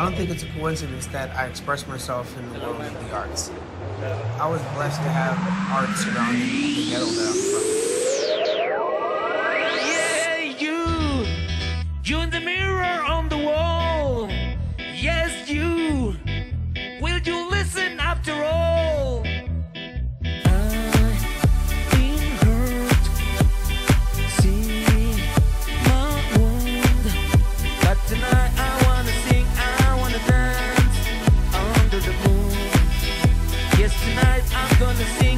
I don't think it's a coincidence that I express myself in the world of the arts. I was blessed to have art surrounding the ghetto that I'm from. Yeah, you! You in the mirror on the wall! Yes, you! Will you live? gonna see